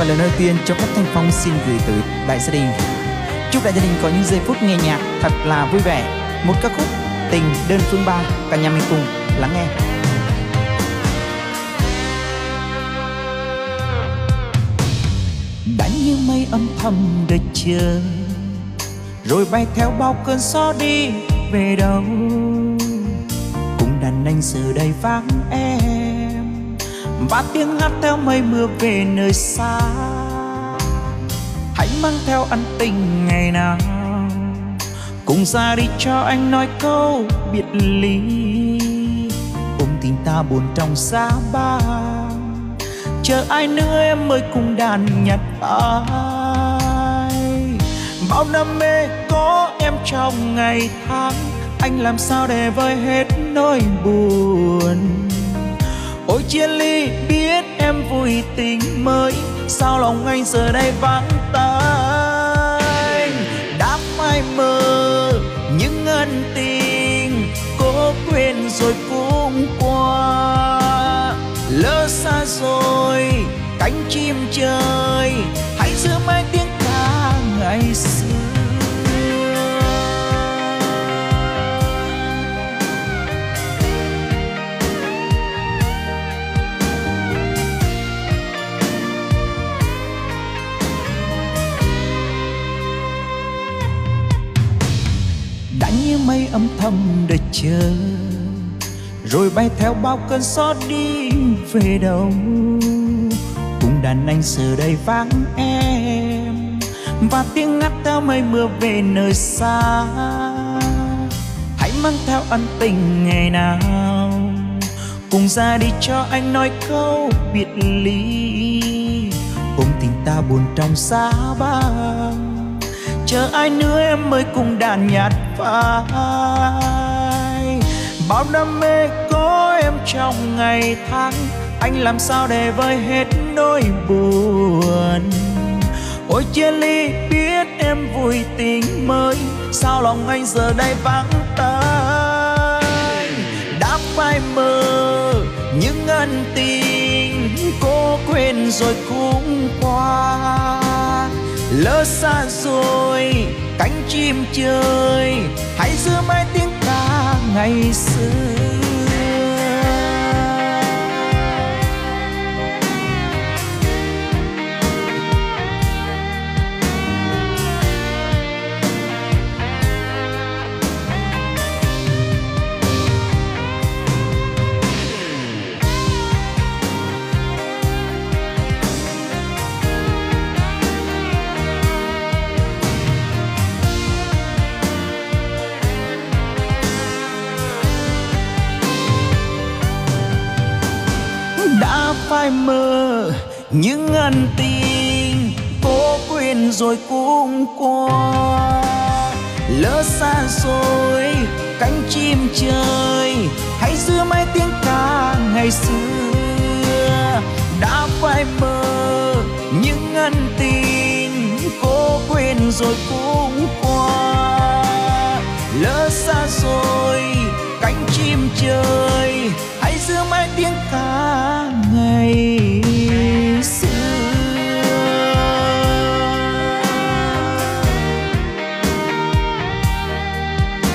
Và lời đầu tiên cho các thanh phong xin gửi tới đại gia đình. Chúc đại gia đình có những giây phút nghe nhạc thật là vui vẻ. Một ca khúc Tình đơn phương ba, Cả nhà mình cùng lắng nghe. Đã như mây âm thầm đợi chờ, Rồi bay theo bao cơn gió đi về đâu. Cùng đàn anh giờ đây vắng em. Và tiếng hát theo mây mưa về nơi xa. Hãy mang theo ân tình ngày nào. Cùng ra đi cho anh nói câu biệt ly. Ôm tình ta buồn trong giá ba. Chờ ai nữa em mới cùng đàn nhặt ai. Bao năm mê có em trong ngày tháng. Anh làm sao để vơi hết nỗi buồn? Chia ly, biết em vui tình mới Sao lòng anh giờ đây vắng tanh. Đã phai mờ những ân tình Cố quên rồi cũng qua Lỡ xa rồi như âm thầm đợi chờ. Rồi bay theo bao cơn gió đi về đâu cùng đàn anh giờ đây vắng em. Và tiếng ngắt theo mây mưa về nơi xa. Hãy mang theo ân tình ngày nào. Cùng ra đi cho anh nói câu biệt ly. Cùng tình ta buồn trong giá băng chờ ai nữa em mới cùng đàn nhạt phai. Bao đam mê có em trong ngày tháng, anh làm sao để vơi hết nỗi buồn? Ôi chia ly biết em vui tình mới, sao lòng anh giờ đây vắng tay đã phai mờ những ân tình cô quên rồi cũng qua lỡ xa rồi cánh chim chơi. Hãy giữ mãi tiếng ca ngày xưa. Đã phai mờ những ân tình cố quên rồi cũng qua. Lỡ xa rồi, cánh chim trời, hãy giữ mãi tiếng ca ngày xưa. Đã phai mờ những ân tình cố quên rồi cũng qua. Lỡ xa rồi, cánh chim trời giữa mãi tiếng ca ngày